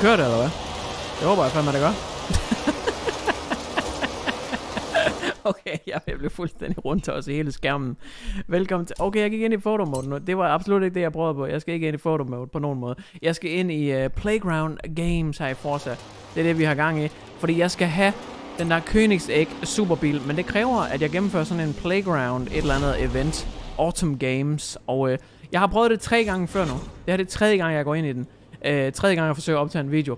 Kører det, eller hvad? Det håber jeg fandme, det gør. okay, jeg blev fuldstændig rundt også i hele skærmen. Velkommen til... Okay, jeg gik ind i photo mode nu. Det var absolut ikke det, jeg prøvede på. Jeg skal ikke ind i photo mode på nogen måde. Jeg skal ind i uh, Playground Games her i Forza. Det er det, vi har gang i. Fordi jeg skal have den der Koenigsegg superbil. Men det kræver, at jeg gennemfører sådan en Playground, et eller andet event. Autumn Games. Og uh, jeg har prøvet det tre gange før nu. Det her det er tredje gang, jeg går ind i den. Øh, tredje gang, jeg forsøger at optage en video.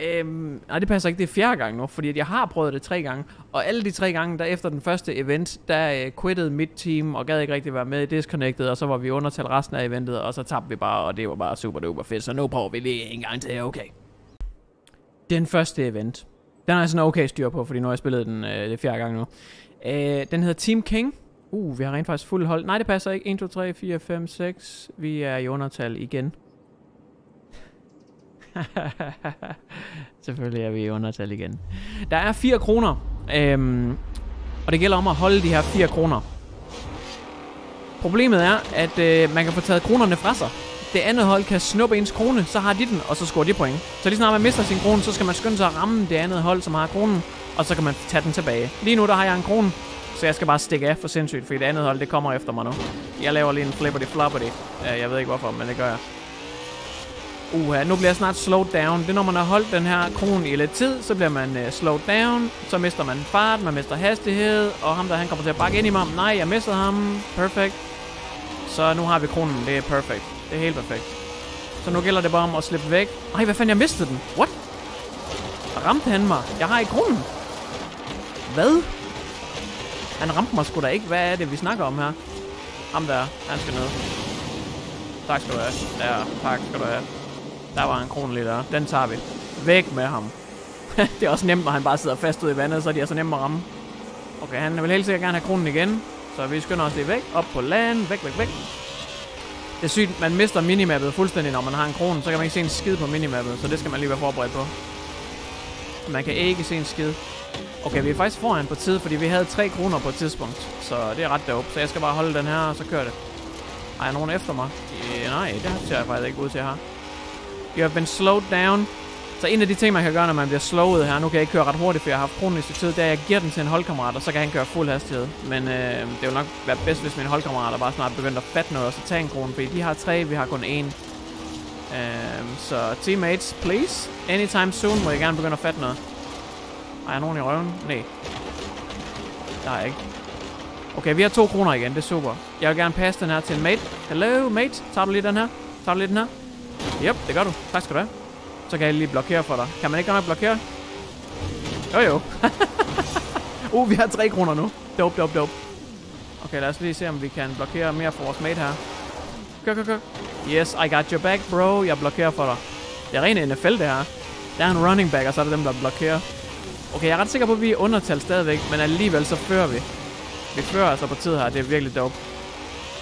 Øhm, nej, det passer ikke. Det er fjerde gang nu, fordi at jeg har prøvet det tre gange. Og alle de tre gange, der efter den første event, der øh, quittede mit team og gad ikke rigtig være med i Disconnected, og så var vi undertal resten af eventet, og så tabte vi bare, og det var bare super duper fedt. Så nu prøver vi lige en gang til, okay. Den første event. Den er jeg sådan okay styr på, fordi nu har jeg spillet den øh, det fjerde gang nu. Øh, den hedder Team King. Uh, vi har rent faktisk fuld hold. Nej, det passer ikke. 1, 2, 3, 4, 5, 6. Vi er i undertal igen. Selvfølgelig er vi i undertal igen. Der er 4 kroner. Øhm, og det gælder om at holde de her 4 kroner. Problemet er, at øh, man kan få taget kronerne fra sig. Det andet hold kan snuppe ens krone, så har de den, og så scorer de point. Så lige snart man mister sin krone, så skal man skynde sig at ramme det andet hold, som har kronen, og så kan man tage den tilbage. Lige nu der har jeg en krone, så jeg skal bare stikke af for sindssygt, fordi det andet hold, det kommer efter mig nu. Jeg laver lige en flippity floppity. Øh, jeg ved ikke hvorfor, men det gør jeg. Uha, nu bliver jeg snart slowed down. Det er når man har holdt den her kron i lidt tid, så bliver man uh, slowed down. Så mister man fart, man mister hastighed, og ham der, han kommer til at bakke ind i mig. Nej, jeg mistede ham. Perfect. Så nu har vi kronen. Det er perfekt. Det er helt perfekt. Så nu gælder det bare om at slippe væk. Ej, hvad fanden, jeg mistede den. What? Ramte han mig? Jeg har ikke kronen. Hvad? Han ramte mig sgu da ikke. Hvad er det, vi snakker om her? Ham der, han skal ned. Tak skal du have. Ja, tak skal du have. Der var en kron lidt der. Den tager vi. Væk med ham. det er også nemt, når han bare sidder fast ude i vandet, så er de altså nemme at ramme. Okay, han vil helt sikkert gerne have kronen igen. Så vi skynder os lige væk. Op på land. Væk, væk, væk. Det er sygt, man mister minimappet fuldstændig, når man har en krone. Så kan man ikke se en skid på minimappet, så det skal man lige være forberedt på. Man kan ikke se en skid. Okay, vi er faktisk foran på tid, fordi vi havde 3 kroner på et tidspunkt. Så det er ret dope. Så jeg skal bare holde den her, og så kører det. Ej, er nogen efter mig? Yeah, nej, det ser jeg faktisk ikke ud til her. You have been slowed down. Så en af de ting, man kan gøre, når man bliver slowet her, nu kan jeg ikke køre ret hurtigt, for jeg har haft kronen i tid, det er, at jeg giver den til en holdkammerat, og så kan han køre fuld hastighed. Men øh, det vil nok være bedst, hvis mine holdkammerater bare snart begynder at fatte noget, og så tage en krone, fordi de har tre, vi har kun én. Øh, så teammates, please. Anytime soon må jeg gerne begynde at fatte noget. Har jeg nogen i røven? Nej. Der er ikke. Okay, vi har to kroner igen. Det er super. Jeg vil gerne passe den her til en mate. Hello, mate. Tager du lige den her? Tager du lige den her? Yep, det gør du. Tak skal du have. Så kan jeg lige blokere for dig. Kan man ikke nok blokere? Jo, jo. uh, vi har 3 kroner nu. Dope, dope, dope. Okay, lad os lige se, om vi kan blokere mere for vores mate her. Kør, kør, kør. Yes, I got your back, bro. Jeg blokerer for dig. Det er rent NFL, det her. Der er en running back, og så er det dem, der blokerer. Okay, jeg er ret sikker på, at vi er undertal stadigvæk, men alligevel så fører vi. Vi fører altså på tid her, det er virkelig dope.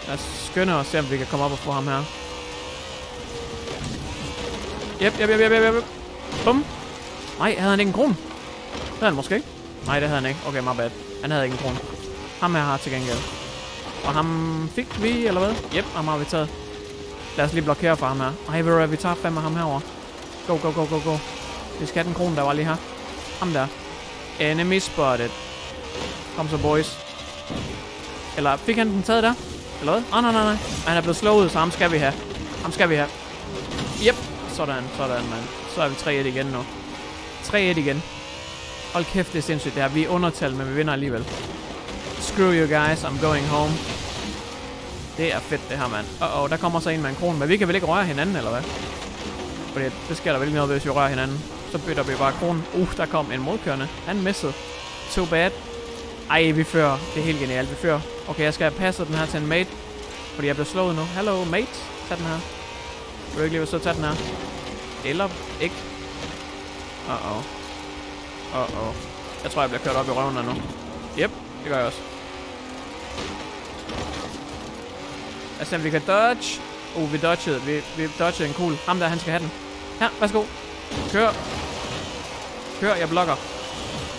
Lad os skynde os, se om vi kan komme op og få ham her. Yep, yep, yep, yep, yep, yep. Bum. Nej, havde han ikke en kron? Det havde han måske ikke. Nej, det havde han ikke. Okay, my bad. Han havde ikke en kron. Ham her har til gengæld. Og ham fik vi, eller hvad? Yep, ham har vi taget. Lad os lige blokere for ham her. Ej, ved du vi tager fem af ham herover. Go, go, go, go, go. Vi skal have den kron, der var lige her. Ham der. Enemy spotted. Kom så, boys. Eller fik han den taget der? Eller hvad? Ah, nej, nej, nej. Han er blevet slået, så ham skal vi have. Ham skal vi have. Yep. Sådan, sådan, mand. Så er vi 3-1 igen nu. 3-1 igen. Hold kæft, det er sindssygt det her. Vi er undertal, men vi vinder alligevel. Screw you guys, I'm going home. Det er fedt, det her, mand. Uh oh, der kommer så en med en krone. Men vi kan vel ikke røre hinanden, eller hvad? Fordi det sker der vel ikke noget, hvis vi rører hinanden. Så bytter vi bare kronen. Uh, der kom en modkørende. Han missede. Too bad. Ej, vi fører. Det er helt genialt, vi fører. Okay, jeg skal have passet den her til en mate. Fordi jeg bliver slået nu. Hello, mate. Tag den her. Vil du ikke lige så tage den her? Eller ikke? Uh-oh. Uh-oh. Jeg tror, jeg bliver kørt op i røven nu. Yep, det gør jeg også. Lad os se, om vi kan dodge. Uh, vi dodgede. Vi, vi dodgede en cool. Ham der, han skal have den. Her, værsgo. Kør. Kør, jeg blokker.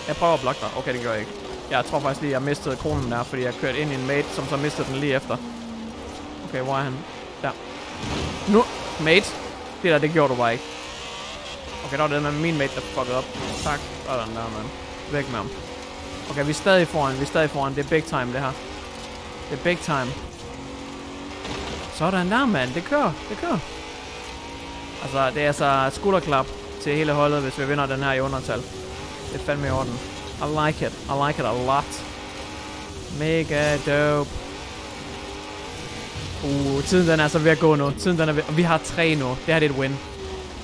Jeg prøver at blokke dig. Okay, det gør jeg ikke. Jeg tror faktisk lige, jeg mistede kronen der, fordi jeg kørte ind i en mate, som så mistede den lige efter. Okay, hvor er han? Der. Nu, mate. Peter, det gjorde du bare ikke. Okay, der var det med min mate, der fuckede op. Tak. Sådan der, mand. Væk med ham. Okay, vi er stadig foran. Vi er stadig foran. Det er big time, det her. Det er big time. Sådan der, mand. Det kører. Det kører. Altså, det er altså skulderklap til hele holdet, hvis vi vinder den her i undertal. Det er fandme i orden. I like it. I like it a lot. Mega dope. Uh, tiden den er altså ved at gå nu. Tiden den er ved... Og vi har tre nu. Det her det er et win.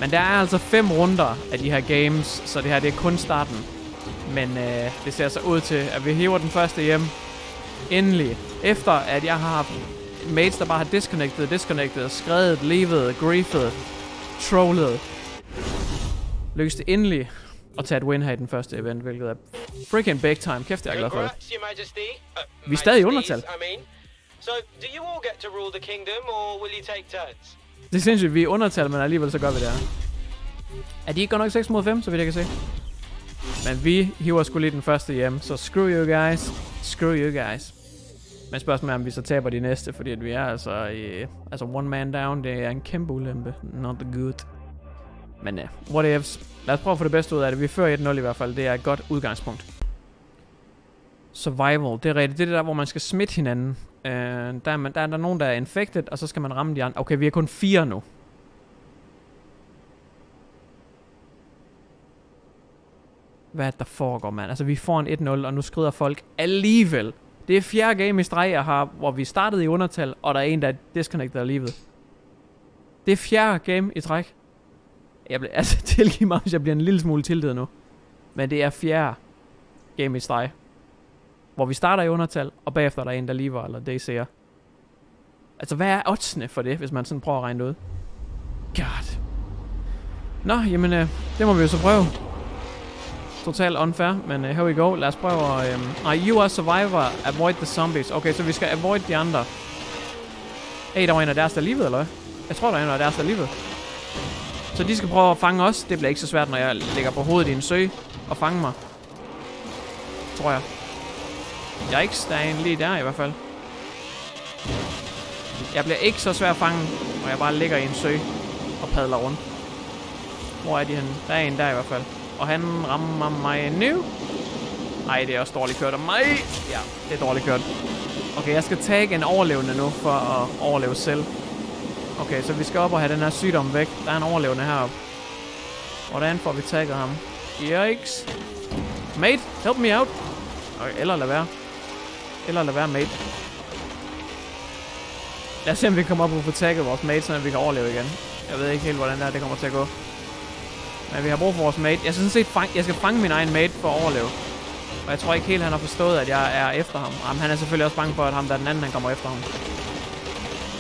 Men der er altså fem runder af de her games, så det her det er kun starten. Men øh, det ser så ud til, at vi hiver den første hjem. Endelig. Efter at jeg har haft mates, der bare har disconnected, disconnected, skrevet, levet, griefet, trollet. Lykkes det endelig at tage et win her i den første event, hvilket er freaking big time. Kæft, jeg er glad for det. Uh, Vi er stadig i undertal. So, do you all get to rule the kingdom, or will you take turns? Det er sindssygt, vi er undertal, men alligevel så gør vi det her. Er de ikke godt nok 6 mod 5, så vidt jeg kan se? Men vi hiver sgu lige den første hjem, så screw you guys. Screw you guys. Men spørgsmålet er, om vi så taber de næste, fordi at vi er altså i... Altså one man down, det er en kæmpe ulempe. Not good. Men uh, what ifs. Lad os prøve at få det bedste ud af det. Vi fører 1-0 i hvert fald. Det er et godt udgangspunkt. Survival. Det er rigtigt. Det er det der, hvor man skal smitte hinanden. Øh, der, er man, der er der nogen, der er infected, og så skal man ramme de andre. Okay, vi er kun fire nu. Hvad er der foregår, mand? Altså, vi får en 1-0, og nu skrider folk alligevel. Det er fjerde game i streg, jeg har, hvor vi startede i undertal, og der er en, der er disconnected af livet. Det er fjerde game i træk. Jeg bliver, altså, tilgiv mig, hvis jeg bliver en lille smule tiltet nu. Men det er fjerde game i streg. Hvor vi starter i undertal, og bagefter er der en, der lever, eller det ser. Altså, hvad er oddsene for det, hvis man sådan prøver at regne det ud? God. Nå, jamen, øh, det må vi jo så prøve. Totalt unfair, men uh, here we go. Lad os prøve at... Um... uh, you are survivor. Avoid the zombies. Okay, så vi skal avoid de andre. Hey, der var en af deres, der er livet, eller hvad? Jeg tror, der er en af deres, der er livet. Så de skal prøve at fange os. Det bliver ikke så svært, når jeg ligger på hovedet i en sø og fange mig. Tror jeg. Yikes, der er en lige der i hvert fald. Jeg bliver ikke så svær at fange, når jeg bare ligger i en sø og padler rundt. Hvor er de henne? Der er en der i hvert fald. Og han rammer mig nu. Ej, det er også dårligt kørt af mig. Ja, det er dårligt kørt. Okay, jeg skal tage en overlevende nu, for at overleve selv. Okay, så vi skal op og have den her sygdom væk. Der er en overlevende heroppe. Hvordan får vi tagget ham? Yikes. Mate, help me out. Okay, eller lad være. Eller lad være, mate. Lad os se, om vi kommer op og får tagget vores mate, så vi kan overleve igen. Jeg ved ikke helt, hvordan det, her, det kommer til at gå. Men vi har brug for vores mate. Jeg, synes set fang jeg skal fange min egen mate for at overleve. Og jeg tror ikke helt, han har forstået, at jeg er efter ham. Jamen, han er selvfølgelig også bange for, at ham der er den anden, han kommer efter ham.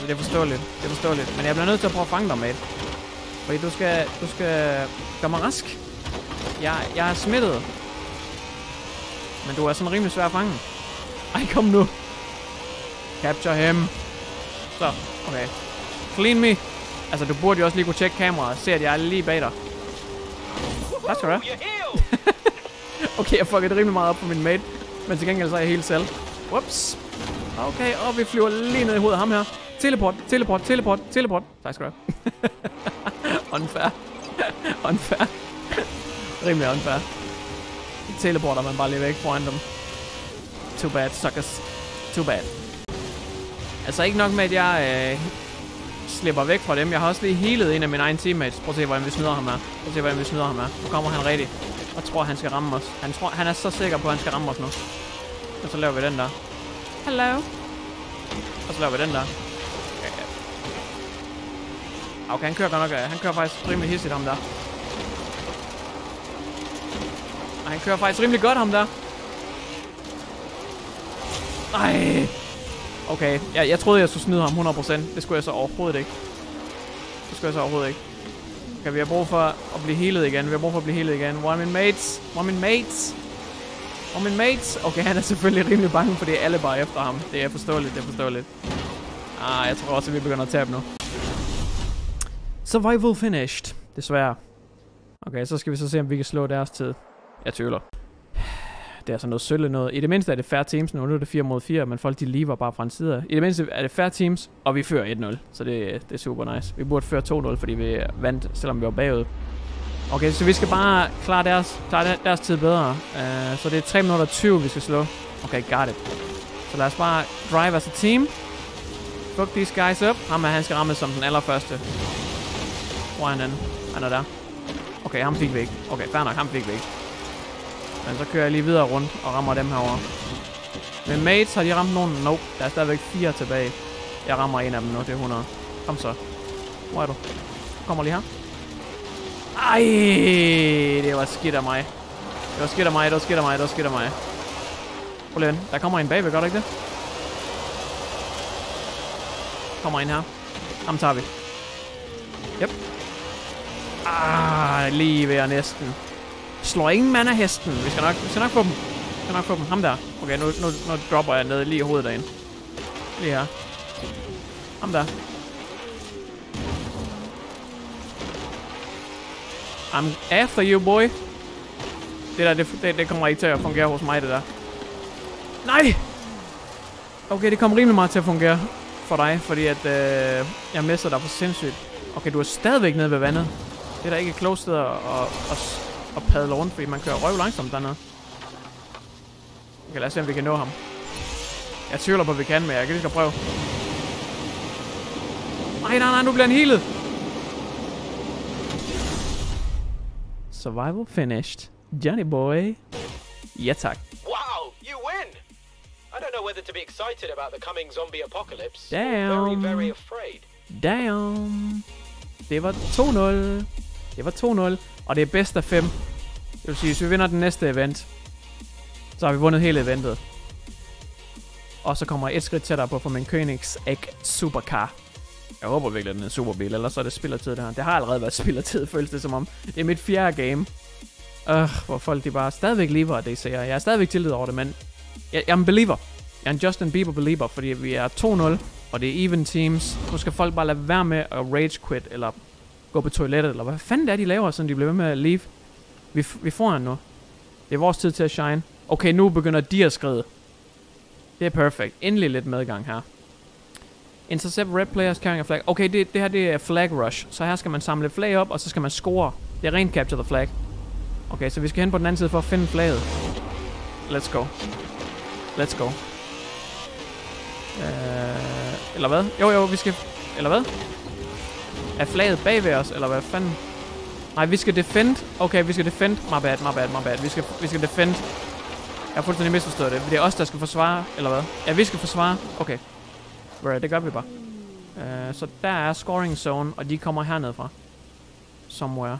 Så det er forståeligt. Det er forståeligt. Men jeg bliver nødt til at prøve at fange dig, mate. Fordi du skal, du skal gøre mig rask. Jeg, jeg er smittet. Men du er sådan rimelig svær at fange. Ej, kom nu. Capture him. Så, okay. Clean me. Altså, du burde jo også lige kunne tjekke kameraet. Se, at jeg er lige bag dig. Tak skal du have. okay, jeg fuckede rimelig meget op på min mate. Men til gengæld så er jeg helt selv. Whoops. Okay, og vi flyver lige ned i hovedet af ham her. Teleport, teleport, teleport, teleport. Tak skal du have. unfair. unfair. rimelig unfair. Teleporter man bare lige væk foran dem. Too bad, suckers. Too bad. Altså ikke nok med, at jeg øh, slipper væk fra dem. Jeg har også lige healet en af mine egne teammates. Prøv at se, hvordan vi snyder ham her. Prøv at se, hvordan vi snyder ham her. Nu kommer han rigtigt. Og tror, han skal ramme os. Han, tror, han er så sikker på, at han skal ramme os nu. Og så laver vi den der. Hello. Og så laver vi den der. Okay, han kører godt nok. Han kører faktisk rimelig hissigt, ham der. Og han kører faktisk rimelig godt, ham der. Nej. Okay, jeg, jeg troede, jeg skulle snyde ham 100%. Det skulle jeg så overhovedet ikke. Det skulle jeg så overhovedet ikke. Okay, vi har brug for at blive healet igen. Vi har brug for at blive healet igen. One min mates? One min mates? One min mates? Okay, han er selvfølgelig rimelig bange, for det er alle bare efter ham. Det er forståeligt, det er forståeligt. Ah, jeg tror også, at vi begynder at tabe nu. Survival finished. Desværre. Okay, så skal vi så se, om vi kan slå deres tid. Jeg tvivler. Det er sådan noget sølle noget. I det mindste er det færre teams nu. Nu er det 4 mod 4, men folk de lever bare fra en side. I det mindste er det færre teams, og vi fører 1-0. Så det, det er super nice. Vi burde føre 2-0, fordi vi vandt, selvom vi var bagud. Okay, så vi skal bare klare deres, klare deres tid bedre. Uh, så det er 3 minutter 20, vi skal slå. Okay, got it. Så lad os bare drive as a team. Fuck these guys up. Ham er, han skal ramme som den allerførste. Hvor er han henne? Han er der. Okay, ham fik vi ikke. Okay, fair nok, ham fik vi ikke. Men så kører jeg lige videre rundt og rammer dem herover. Men mates, har de ramt nogen? Nope, der er stadigvæk fire tilbage. Jeg rammer en af dem nu, det er 100. Kom så. Hvor er du? Kommer lige her. Ej, det var skidt af mig. Det var skidt af mig, det var skidt af mig, det var skidt af mig. Prøv lige. Der kommer en bagved, gør der ikke det? Kommer en her. Ham tager vi. Yep. Ah, lige ved jeg næsten. Slår ingen mand af hesten. Vi skal nok, vi skal nok få dem. Vi skal nok få dem. Ham der. Okay, nu, nu, nu dropper jeg ned lige i hovedet derinde. Lige her. Ham der. I'm after you, boy. Det der, det, det, det kommer ikke til at fungere hos mig, det der. Nej! Okay, det kommer rimelig meget til at fungere for dig, fordi at øh, jeg mister dig for sindssygt. Okay, du er stadigvæk nede ved vandet. Det er da ikke et klogt sted at, at, at, at padle rundt, fordi man kører røv langsomt dernede. Okay, lad os se, om vi kan nå ham. Jeg tvivler på, at vi kan, men jeg kan lige prøve. Nej, nej, nej, nu bliver han healet. Survival finished. Johnny boy. Ja, tak. Wow, you win! I don't know whether to be excited about the coming zombie apocalypse. or Damn. Very, very afraid. Damn. Det var 2-0. Det var 2-0. Og det er bedst af fem. Det vil sige, hvis vi vinder den næste event, så har vi vundet hele eventet. Og så kommer jeg et skridt tættere på for min Koenigsegg Supercar. Jeg håber virkelig, at den er en superbil, ellers så er det spillertid her. Det har allerede været spillertid, føles det som om. Det er mit fjerde game. Øh, hvor folk de bare stadigvæk lever af det, siger jeg. Jeg er stadigvæk tillid over det, men jeg, jeg er en believer. Jeg er en Justin Bieber believer, fordi vi er 2-0, og det er even teams. Nu skal folk bare lade være med at rage quit, eller gå på toilettet, eller hvad fanden det er, de laver, så de bliver ved med at leave. Vi, vi får han nu. Det er vores tid til at shine. Okay, nu begynder de at skride. Det er perfekt. Endelig lidt medgang her. Intercept red players carrying a flag. Okay, det, det her det er flag rush. Så her skal man samle flag op, og så skal man score. Det er rent capture the flag. Okay, så vi skal hen på den anden side for at finde flaget. Let's go. Let's go. Uh, eller hvad? Jo, jo, vi skal... Eller hvad? Er flaget bag ved os, eller hvad fanden? Nej, vi skal defend. Okay, vi skal defend. My bad, my bad, my bad. Vi skal, vi skal defend. Jeg har fuldstændig misforstået det. Det er os, der skal forsvare, eller hvad? Ja, vi skal forsvare. Okay. Right, det gør vi bare. Uh, så der er scoring zone, og de kommer hernede fra. Somewhere.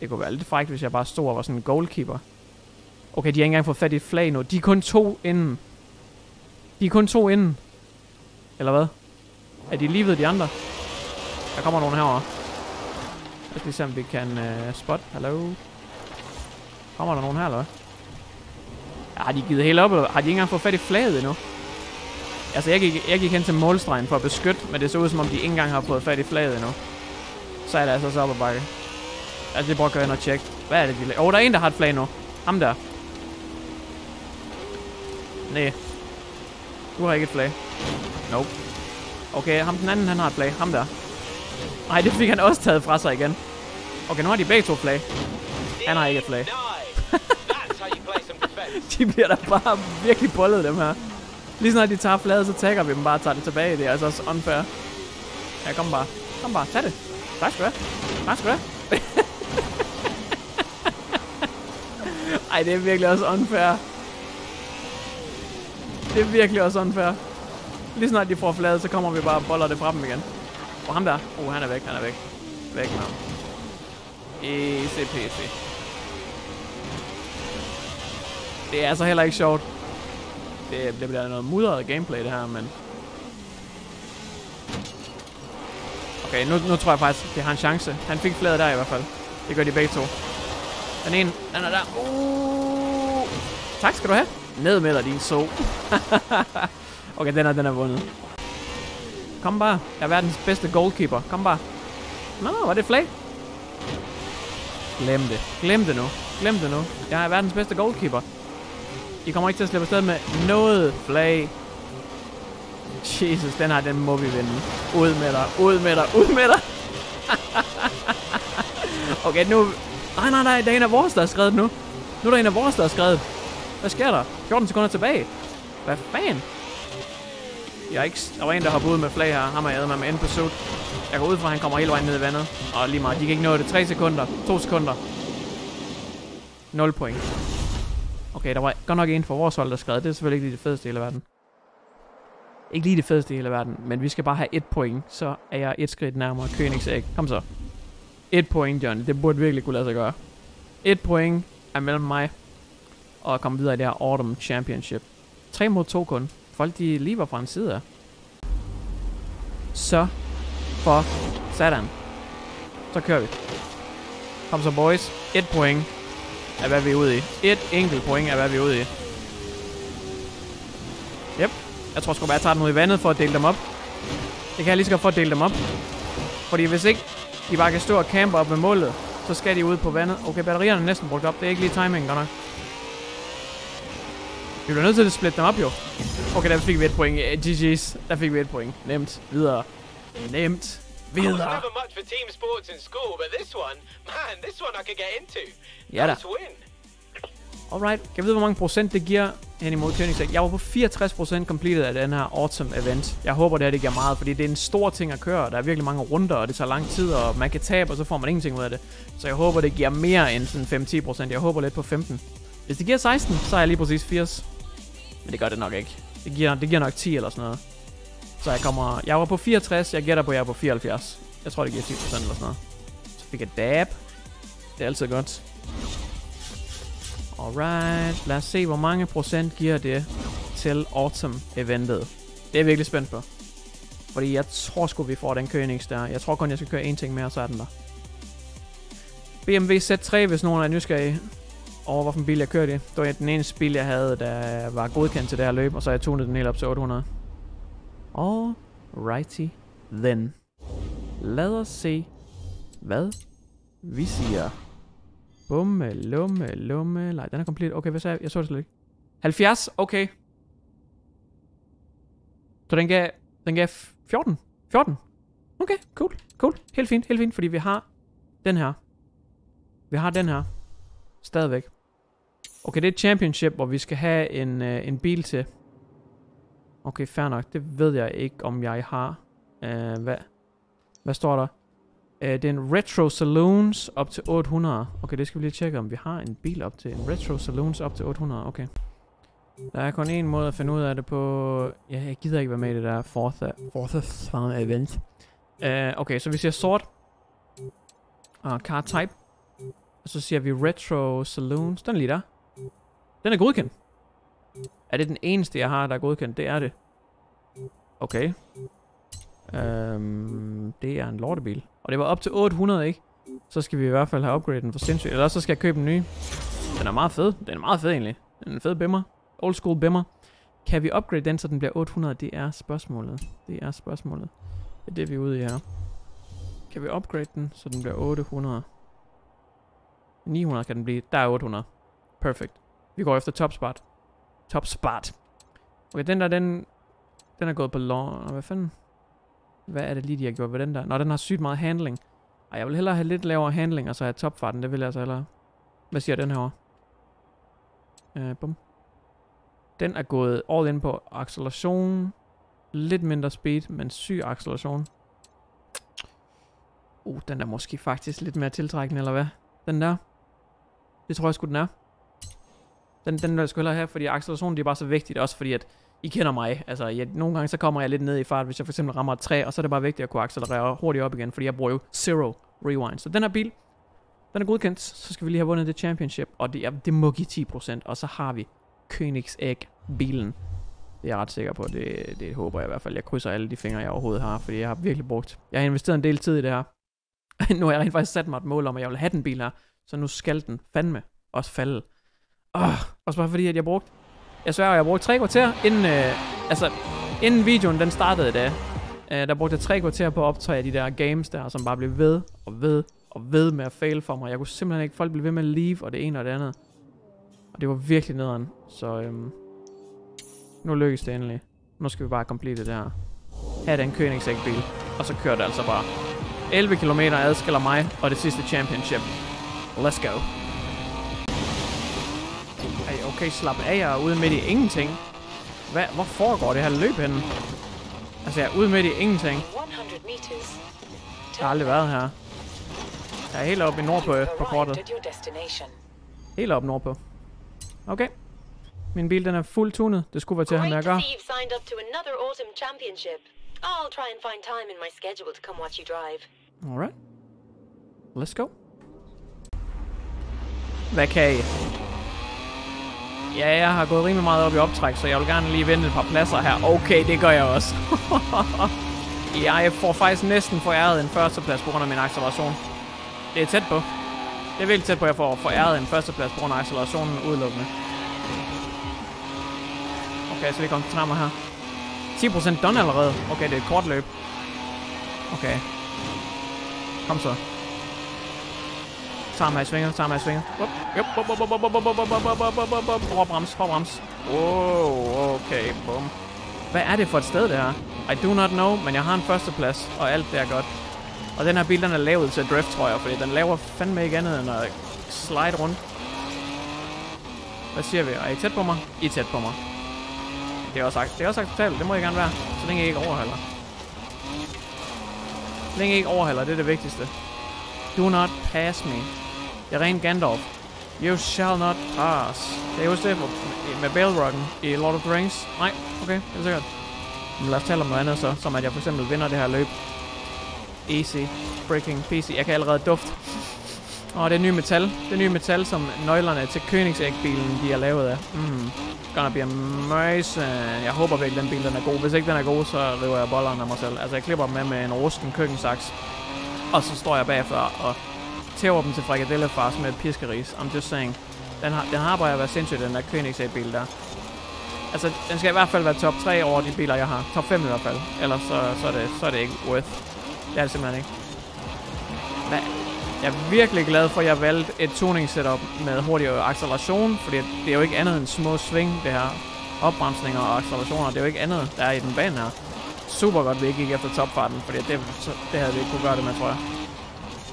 Det kunne være lidt frækt, hvis jeg bare stod og var sådan en goalkeeper. Okay, de har ikke engang fået fat i et flag nu. De er kun to inden. De er kun to inden. Eller hvad? Er de lige ved de andre? Der kommer nogen herover. Lad os lige se, om vi kan uh, spot. Hallo? Kommer der nogen her, eller hvad? Ja, har de givet helt op, eller har de ikke engang fået fat i flaget endnu? Altså, jeg gik, jeg gik hen til målstregen for at beskytte, men det så ud som om, de ikke engang har fået fat i flaget endnu. Så er det altså så op ad bakke. Altså, det prøver at gå ind og tjekke. Hvad er det, de laver? Åh, oh, der er en, der har et flag nu. Ham der. Nej. Du har ikke et flag. Nope. Okay, ham den anden, han har et flag. Ham der. Nej, det fik han også taget fra sig igen. Okay, nu har de begge to flag. Han har ikke et flag. De bliver da bare virkelig bollet, dem her. Lige snart de tager fladet, så tagger vi dem bare og tager det tilbage. Det er altså også unfair. Ja, kom bare. Kom bare, tag det. Tak skal du have. Tak skal du have. Ej, det er virkelig også unfair. Det er virkelig også unfair. Lige snart de får fladet, så kommer vi bare og boller det fra dem igen. Og ham der. Oh, han er væk, han er væk. Væk med ham. Easy peasy. Det er altså heller ikke sjovt. Det, det bliver noget mudret gameplay det her, men... Okay, nu, nu tror jeg faktisk, det har en chance. Han fik fladet der i hvert fald. Det gør de begge to. Den ene, den er der. Uh. Tak skal du have. Ned med dig, din so. okay, den er, den er vundet. Kom bare. Jeg er verdens bedste goalkeeper. Kom bare. Nå, var det flag? Glem det. Glem det nu. Glem det nu. Jeg er verdens bedste goalkeeper. I kommer ikke til at slippe afsted med noget flag. Jesus, den her, den må vi vinde. Ud med dig, ud med dig, ud med dig. Okay, nu... Nej, nej, nej, der er en af vores, der er skrevet nu. Nu er der en af vores, der er skrevet. Hvad sker der? 14 sekunder tilbage. Hvad fanden? Ikke... Der var en, der har ud med flag her. Ham har jeg med en på pursuit. Jeg går ud fra, at han kommer hele vejen ned i vandet. Og lige meget, de kan ikke nå det. 3 sekunder. 2 sekunder. 0 point. Okay, der var godt nok en fra vores hold, der skred. Det er selvfølgelig ikke lige det fedeste i hele verden. Ikke lige det fedeste i hele verden, men vi skal bare have et point. Så er jeg et skridt nærmere Königsegg. Kom så. Et point, Johnny. Det burde virkelig kunne lade sig gøre. Et point er mellem mig og at komme videre i det her Autumn Championship. 3 mod 2 kun. Folk de lige var fra en side af. Så for satan. Så kører vi. Kom så boys. Et point er hvad vi er ude i. Et enkelt point er hvad vi er ude i. Yep. Jeg tror sgu bare, jeg tager den ud i vandet for at dele dem op. Det kan jeg lige så godt for at dele dem op. Fordi hvis ikke de bare kan stå og campe op med målet, så skal de ud på vandet. Okay, batterierne er næsten brugt op. Det er ikke lige timingen godt nok. Vi bliver nødt til at splitte dem op, jo. Okay, der fik vi et point. Uh, GG's. Der fik vi et point. Nemt. Videre. Nemt. Videre. never much for team sports in school, but this one, man, this one I could get into. Ja da. Alright. Kan jeg vide, hvor mange procent det giver hen imod Koenigsegg? Jeg var på 64% completed af den her Autumn event. Jeg håber, det her det giver meget, fordi det er en stor ting at køre. Der er virkelig mange runder, og det tager lang tid, og man kan tabe, og så får man ingenting ud af det. Så jeg håber, det giver mere end sådan 5-10%. Jeg håber lidt på 15. Hvis det giver 16, så er jeg lige præcis 80. Men det gør det nok ikke. Det giver, det giver nok 10 eller sådan noget. Så jeg kommer... Jeg var på 64, jeg gætter på, at jeg er på 74. Jeg tror, det giver 10% eller sådan noget. Så fik jeg dab. Det er altid godt. Alright, lad os se, hvor mange procent giver det til Autumn-eventet. Det er jeg virkelig spændt på. Fordi jeg tror sgu, vi får den kønings der. Jeg tror kun, jeg skal køre én ting mere, så er den der. BMW Z3, hvis nogen er nysgerrige over, hvorfor bil jeg kørte i. Det var den eneste bil, jeg havde, der var godkendt til det her løb, og så jeg tunet den helt op til 800. Alrighty then. Lad os se, hvad vi siger. Bumme, lumme, lumme. Nej, den er komplet. Okay, hvad sagde jeg? Jeg så det slet ikke. 70? Okay. Så den gav, den gav 14? 14? Okay, cool, cool. Helt fint, helt fint, fordi vi har den her. Vi har den her. Stadigvæk. Okay, det er et championship, hvor vi skal have en, uh, en bil til. Okay, fair nok. Det ved jeg ikke, om jeg har. Uh, hvad, hvad står der? Uh, det er en Retro Saloons op til 800. Okay, det skal vi lige tjekke, om vi har en bil op til. En Retro Saloons op til 800. Okay. Der er kun en måde at finde ud af det på. Ja, jeg gider ikke være med i det der fourth, fourth event. Uh, okay, så vi siger sort. Og uh, car type. Og så siger vi Retro Saloons. Den lige der. Den er godkendt. Er det den eneste, jeg har, der er godkendt? Det er det. Okay. Øhm, det er en lortebil. Og det var op til 800, ikke? Så skal vi i hvert fald have upgraden for sindssygt. Eller så skal jeg købe en ny. Den er meget fed. Den er meget fed egentlig. Den er en fed bimmer. Old school bimmer. Kan vi upgrade den, så den bliver 800? Det er spørgsmålet. Det er spørgsmålet. Det er det, vi er ude i her. Kan vi upgrade den, så den bliver 800? 900 kan den blive. Der er 800. Perfect. Vi går efter top spot. Top spot. Okay, den der, den, den er gået på long. Hvad fanden? Hvad er det lige, de har gjort ved den der? Nå, den har sygt meget handling. Ej, jeg vil hellere have lidt lavere handling, og så have topfarten. Det vil jeg altså hellere. Hvad siger den her? Øh, bum. Den er gået all in på acceleration. Lidt mindre speed, men syg acceleration. Uh, den er måske faktisk lidt mere tiltrækkende, eller hvad? Den der. Det tror jeg sgu, den er. Den, den vil jeg sgu hellere have, fordi acceleration det er bare så vigtigt, også fordi at I kender mig. Altså, jeg, nogle gange så kommer jeg lidt ned i fart, hvis jeg for eksempel rammer et træ, og så er det bare vigtigt at kunne accelerere hurtigt op igen, fordi jeg bruger jo zero rewind. Så den her bil, den er godkendt, så skal vi lige have vundet det championship, og det, er, det må give 10%, og så har vi Koenigsegg-bilen. Det er jeg ret sikker på, det, det håber jeg i hvert fald. Jeg krydser alle de fingre, jeg overhovedet har, fordi jeg har virkelig brugt. Jeg har investeret en del tid i det her. nu har jeg rent faktisk sat mig et mål om, at jeg vil have den bil her, så nu skal den fandme også falde. Oh, også bare fordi, at jeg brugte... Jeg sværger, jeg brugte tre kvarter, inden, øh, altså, inden videoen den startede da. Øh, der brugte jeg tre kvarter på at optræde de der games der, som bare blev ved og ved og ved med at fail for mig. Jeg kunne simpelthen ikke... Folk blev ved med at leave, og det ene og det andet. Og det var virkelig nederen. Så øhm, nu lykkes det endelig. Nu skal vi bare complete det her. Her er den Koenigsegg bil. Og så kører det altså bare. 11 km adskiller mig og det sidste championship. Let's go. Ej, okay, slap af, jeg er ude midt i ingenting. Hvad, hvor foregår det her løb henne? Altså, jeg er ude midt i ingenting. 100 meters. Jeg har aldrig været her. Jeg er helt oppe i nord på, You've på kortet. Helt oppe nordpå. Okay. Min bil, den er fuldt tunet. Det skulle være til at have med at gøre. I'll try and find time in my schedule to come watch you drive. Alright. Let's go. Hvad kan I? Ja, jeg har gået rimelig meget op i optræk, så jeg vil gerne lige vente et par pladser her. Okay, det gør jeg også. jeg får faktisk næsten foræret en førsteplads på grund af min acceleration. Det er tæt på. Det er virkelig tæt på, at jeg får foræret en førsteplads på grund af accelerationen udelukkende. Okay, så vi koncentrerer mig her. 10% done allerede. Okay, det er et kort løb. Okay. Kom så. Tager mig i svinger, tager mig i svinger. Up, yep, up, up, up, up, up, up, up, up, up, up, up, up, up. Forbrems, forbrems. Wow, okay, bum. Hvad er det for et sted, det her? I do not know, men jeg har en førsteplads, og alt det er godt. Og den her bil, den er lavet til drift, tror jeg, fordi den laver fandme ikke andet end at slide rundt. Hvad siger vi? Er I tæt på mig? I er tæt på mig. Det er også, det er også acceptabelt, det må jeg gerne være, så længe I ikke overhalder. Så længe I ikke overhalder, det er det vigtigste. Do not pass me. Jeg er ren Gandalf. You shall not pass. Det er jo det med, Balrogen i Lord of the Rings. Nej, okay, det er sikkert. Men lad os tale om noget andet så, som at jeg for eksempel vinder det her løb. Easy. Breaking PC. Jeg kan allerede dufte. Og det er ny metal. Det er ny metal, som nøglerne til Koenigsegg-bilen, de er lavet af. Mm. Gonna be amazing. Jeg håber virkelig, den bil den er god. Hvis ikke den er god, så river jeg bollerne af mig selv. Altså, jeg klipper dem med med en rusten køkkensaks. Og så står jeg bagefter og tæver dem til frikadellefars med piskeris. I'm just saying. Den har, den har bare været sindssygt, den der Koenigsegg-bil der. Altså, den skal i hvert fald være top 3 over de biler, jeg har. Top 5 i hvert fald. Ellers så, så, er, det, så er det ikke worth. Det er det simpelthen ikke. Hvad? Jeg er virkelig glad for, at jeg valgte et tuning setup med hurtigere acceleration, fordi det er jo ikke andet end små sving, det her. Opbremsninger og accelerationer, det er jo ikke andet, der er i den bane her. Super godt, vi ikke gik efter topfarten, fordi det, det havde vi ikke kunne gøre det med, tror jeg.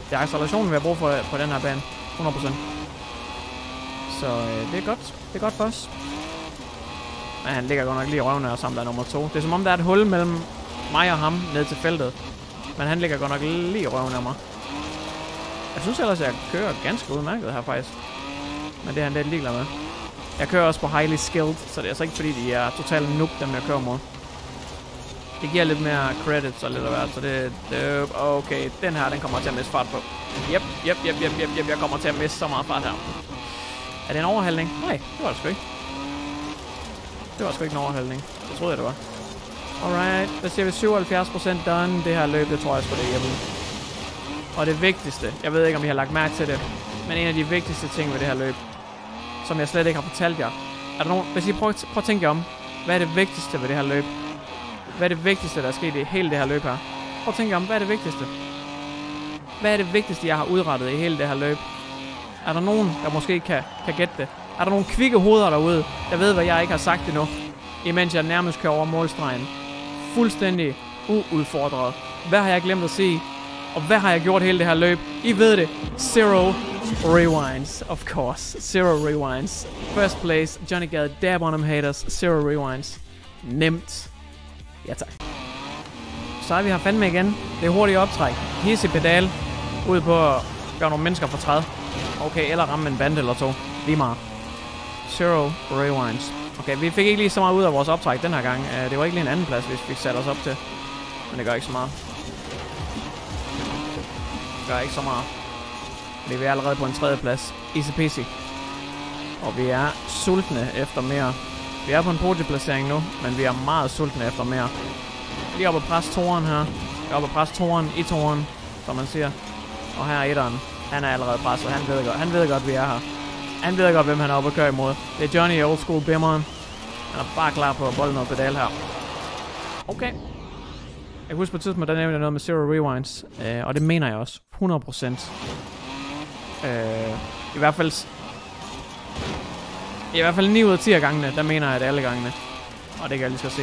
Det er accelerationen, vi har brug for på den her bane. 100%. Så øh, det er godt. Det er godt for os. Men han ligger godt nok lige i røven af os, ham der er nummer to. Det er som om, der er et hul mellem mig og ham ned til feltet. Men han ligger godt nok lige i røven af mig. Jeg synes ellers, jeg kører ganske udmærket her faktisk. Men det er han lidt ligeglad med. Jeg kører også på highly skilled, så det er altså ikke fordi, de er totalt noob, dem jeg kører mod. Det giver lidt mere credits og lidt af hvert, så det, er okay, den her, den kommer til at miste fart på. Yep, yep, yep, yep, yep, yep, jeg kommer til at miste så meget fart her. Er det en overhældning? Nej, det var det sgu ikke. Det var sgu ikke en overhældning. Det troede jeg, det var. Alright, der ser vi 77% done. Det her løb, det tror jeg sgu det er hjemme. Og det vigtigste, jeg ved ikke om I har lagt mærke til det, men en af de vigtigste ting ved det her løb, som jeg slet ikke har fortalt jer. Er der nogen, hvis I prøver, prøver at tænke jer om, hvad er det vigtigste ved det her løb? Hvad er det vigtigste, der er sket i hele det her løb her? Prøv at tænke om, hvad er det vigtigste? Hvad er det vigtigste, jeg har udrettet i hele det her løb? Er der nogen, der måske kan, kan gætte det? Er der nogle kvikke hoveder derude, der ved, hvad jeg ikke har sagt endnu? Imens jeg nærmest kører over målstregen. Fuldstændig uudfordret. Hvad har jeg glemt at sige? Og hvad har jeg gjort hele det her løb? I ved det. Zero rewinds, of course. Zero rewinds. First place, Johnny Gad, dab on him haters. Zero rewinds. Nemt. Ja tak. Så er vi her fandme igen. Det er hurtigt optræk. Hisse pedal. Ud på at gøre nogle mennesker for træd. Okay, eller ramme en bande eller to. Lige meget. Zero rewinds. Okay, vi fik ikke lige så meget ud af vores optræk den her gang. Uh, det var ikke lige en anden plads, hvis vi satte os op til. Men det gør ikke så meget. Det gør ikke så meget. Fordi vi er allerede på en tredje plads. Easy peasy. Og vi er sultne efter mere. Vi er på en podieplacering nu, men vi er meget sultne efter mere. Lige oppe og presse toren her. Vi er oppe og presse toren i toren, som man siger. Og her er etteren. Han er allerede presset. Han ved godt, han ved godt, vi er her. Han ved godt, hvem han er oppe at køre imod. Det er Johnny Old School Bimmeren. Han er bare klar på at bolde noget pedal her. Okay. Jeg husker på et tidspunkt, der nævnte jeg noget med Zero Rewinds. Øh, og det mener jeg også. 100%. Øh, I hvert fald... I hvert fald 9 ud af 10 af gangene, der mener jeg at alle gangene. Og det kan jeg lige så se.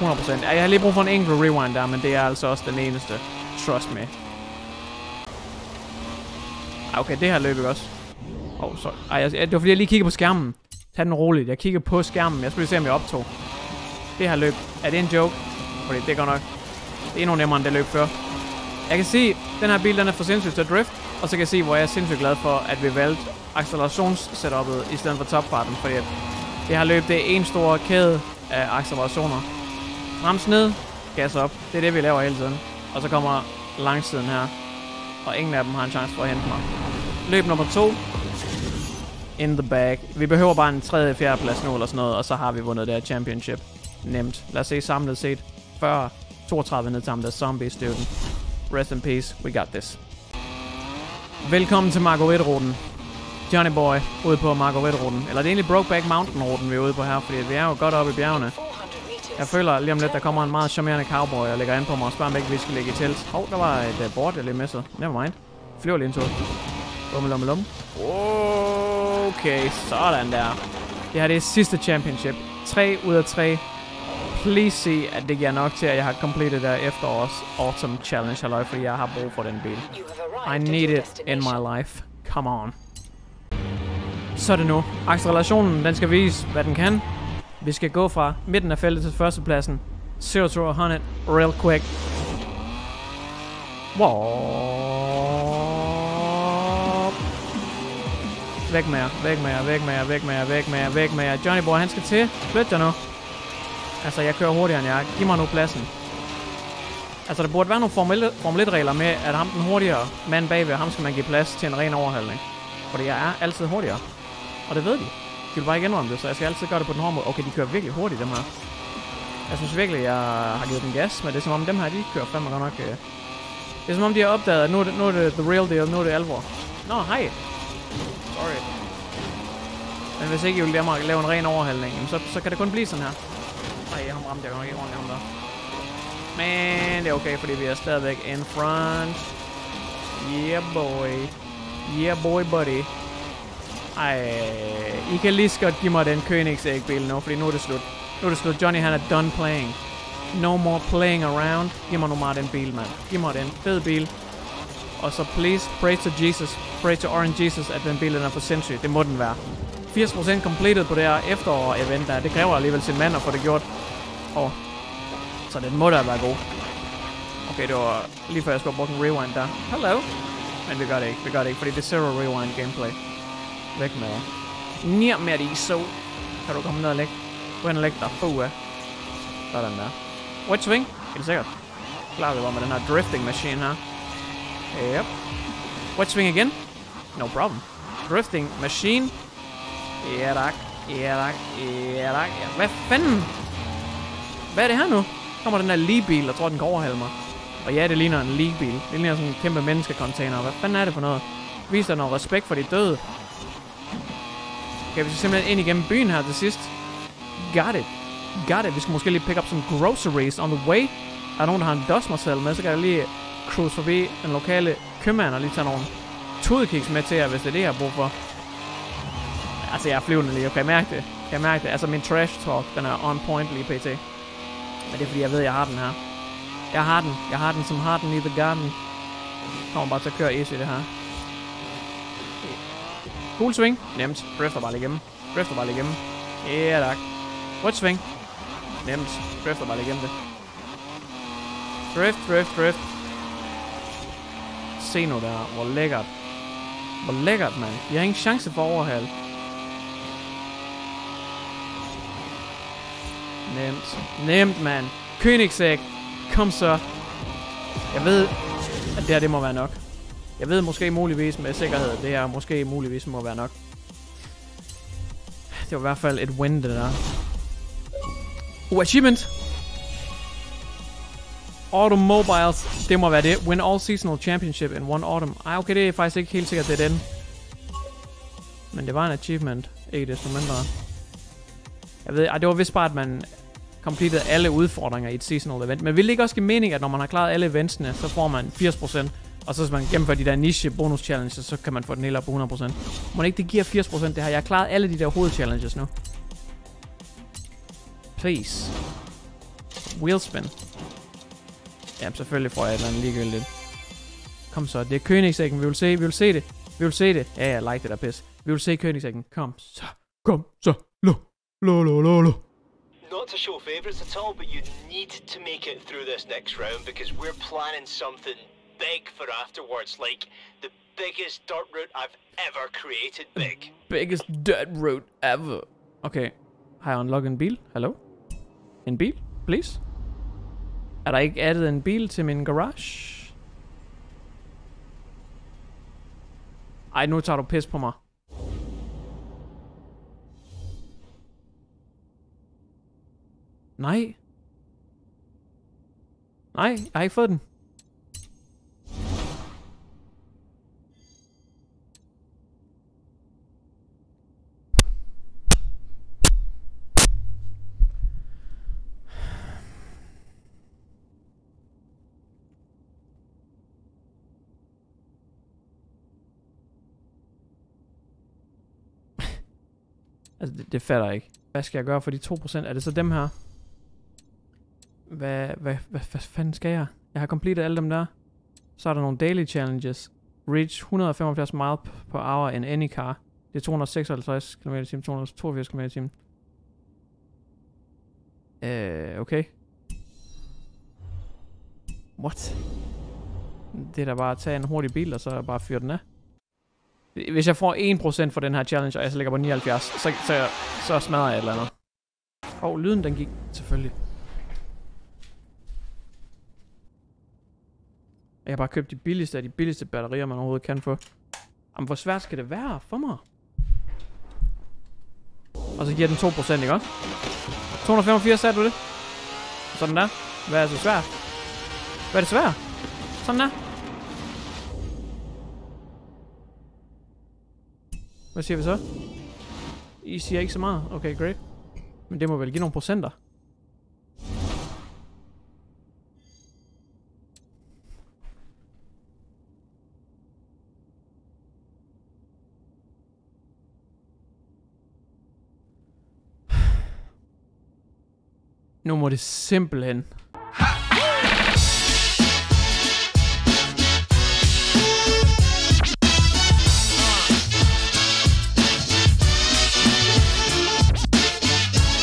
100%. Jeg har lige brug for en enkelt rewind der, men det er altså også den eneste. Trust me. Ah, okay, det her løb ikke også. Åh, oh, sorry. Ej, jeg, det var fordi, jeg lige kiggede på skærmen. Tag den roligt. Jeg kigger på skærmen. Jeg skulle lige se, om jeg optog. Det her løb. Er det en joke? Fordi det går nok. Det er endnu nemmere end det løb før. Jeg kan se, den her bil den er for sindssygt til drift. Og så kan jeg se, hvor jeg er sindssygt glad for, at vi valgte accelerationssetupet i stedet for topfarten. Fordi at det her løb, det er en stor kæde af accelerationer. Brems ned, gas op. Det er det, vi laver hele tiden. Og så kommer langsiden her. Og ingen af dem har en chance for at hente mig. Løb nummer to. In the bag. Vi behøver bare en tredje, fjerde plads nu eller sådan noget, og så har vi vundet det her championship. Nemt. Lad os se samlet set. 40, 32 ned til der zombie student. Rest in peace. We got this. Velkommen til Margaret-ruten. Johnny Boy, ude på Margaret-ruten. Eller det er egentlig Brokeback Mountain-ruten, vi er ude på her, fordi vi er jo godt oppe i bjergene. Jeg føler lige om lidt, der kommer en meget charmerende cowboy og lægger an på mig og spørger, om ikke vi skal ligge i telt. Hov, der var et uh, board, jeg lige missede. Never mind. Flyver lige en tur. Lum, lum, lum. Okay, sådan der. Det her det er sidste championship. 3 ud af 3. Please se, at det giver nok til, at jeg har completed der efterårs Autumn Challenge, halløj, fordi jeg har brug for den bil. I need it in my life. Come on. Så er det nu. Accelerationen, den skal vise, hvad den kan. Vi skal gå fra midten af feltet til førstepladsen. 0 to 100 real quick. Wow. Væk med jer, væk med jer, væk med jer, væk med jer, væk med jer, væk med jer. Johnny Boy, han skal til. Flyt jer nu. Altså, jeg kører hurtigere end jer. Giv mig nu pladsen. Altså, der burde være nogle Formel, Formel 1-regler med, at ham den hurtigere mand bagved, ham skal man give plads til en ren overhaling. Fordi jeg er altid hurtigere. Og det ved de. De vil bare ikke indrømme det, så jeg skal altid gøre det på den hårde måde. Okay, de kører virkelig hurtigt, dem her. Jeg synes virkelig, jeg har givet dem gas, men det er som om dem her, de kører fandme godt nok... Øh. Det er som om, de har opdaget, at nu er det, nu er det the real deal, nu er det alvor. Nå, hej. Sorry. Men hvis ikke I vil lade mig lave en ren overhaling, så, så kan det kun blive sådan her. Nej, ham ramte jeg godt nok ikke ordentligt, ham der. Men det er okay, fordi vi er stadigvæk in front. Yeah, boy. Yeah, boy, buddy. Ej, I kan lige så godt give mig den Koenigsegg-bil nu, fordi nu er det slut. Nu er det slut. Johnny, han er done playing. No more playing around. Giv mig nu meget den bil, mand. Giv mig den fed bil. Og så please, pray to Jesus. Pray to Orange Jesus, at den bil den er for sindssyg. Det må den være. 80% completed på det her efterår-event der. Det kræver alligevel sin mand at få det gjort. Og så den må da være god. Okay, det var lige før jeg skulle have brugt en rewind der. Hello. Men vi gør det ikke. Vi gør det ikke, fordi det er zero rewind gameplay. Væk med jer. Nær med i så. Kan du komme ned og lægge? Gå hen og lægge dig. Fuh, Sådan der. White swing? Helt sikkert. Klar vi var med den her drifting machine her. Yep. White swing igen? No problem. Drifting machine. Ja tak. Ja tak. Ja tak. Ja. Hvad fanden? Hvad er det her nu? Kommer den der Lee-bil, jeg tror, den kan overhale mig. Og ja, det ligner en Lee-bil. Det ligner sådan en kæmpe menneskecontainer. Hvad fanden er det for noget? Vis dig noget respekt for de døde. Okay, vi skal simpelthen ind igennem byen her til sidst. Got it. Got it. Vi skal måske lige pick up some groceries on the way. Er der nogen, der har en dustmarcel med, så kan jeg lige cruise forbi den lokale købmand og lige tage nogle tudekiks med til jer, hvis det er det, jeg har brug for. Altså, jeg er flyvende lige. Kan jeg mærke det? Kan jeg mærke det? Altså, min trash talk, den er on point lige pt. Men det er fordi, jeg ved, jeg har den her. Jeg har den. Jeg har den, som har den i The Garden. Kommer bare til at køre easy det her. Cool swing. Nemt. Drifter bare lige igennem. Drifter bare lige igennem. Ja, tak. Rødt swing. Nemt. Drifter bare lige igennem det. Drift, drift, drift. Se nu der. Hvor lækkert. Hvor lækkert, mand. Jeg har ingen chance for at overhale. Nemt. Nemt, mand. Königsegg. Kom så. Jeg ved, at det her det må være nok. Jeg ved måske muligvis med sikkerhed, at det her måske muligvis må være nok. Det var i hvert fald et win, det der. Uh, achievement! Automobiles, det må være det. Win all seasonal championship in one autumn. Ej, okay, det er faktisk ikke helt sikkert, det er den. Men det var en achievement, ikke desto mindre. Jeg ved, ej, det var vist bare, at man completed alle udfordringer i et seasonal event. Men vil det ikke også give mening, at når man har klaret alle eventsene, så får man 80%, og så hvis man gennemfører de der niche bonus challenges, så kan man få den hele op på 100%. Må det ikke det giver 80% det her? Jeg har klaret alle de der hovedchallenges nu. Please. Wheelspin. Jamen, selvfølgelig får jeg et eller andet ligegyldigt. Kom så, det er Königsækken. Vi vil se, vi vil se det. Vi vil se det. Ja, jeg like det der pis. Vi vil se Königsækken. Kom så. Kom så. Lo. Lo, lo, lo, lo. Not to show favourites at all, but you need to make it through this next round because we're planning something big for afterwards, like the biggest dirt route I've ever created big. Biggest dirt road ever. Okay. Har jeg unlocket en bil? Hallo? En bil? Please? Er der ikke addet en bil til min garage? Ej, nu tager du pis på mig. Nej. Nej, jeg har ikke fået den. Altså, det, det fatter jeg ikke. Hvad skal jeg gøre for de 2%? Er det så dem her? Hvad, hvad, hvad, hvad fanden skal jeg? Jeg har completed alle dem der. Så er der nogle daily challenges. Reach 175 mile per hour in any car. Det er 256 km i timen, 282 km i timen. Øh, okay. What? Det er da bare at tage en hurtig bil, og så bare fyre den af. Hvis jeg får 1% for den her challenge, og jeg så ligger på 79, så, så, så smadrer jeg et eller andet. Åh, oh, lyden den gik selvfølgelig. Jeg har bare købt de billigste af de billigste batterier, man overhovedet kan få. Jamen, hvor svært skal det være for mig? Og så giver den 2%, ikke også? 285, sagde du det? Sådan der. Hvad er så svært? Hvad er det svært? Sådan der. Hvad siger vi så? I siger ikke så meget. Okay, great. Men det må vel give nogle procenter. Nu må det simpelthen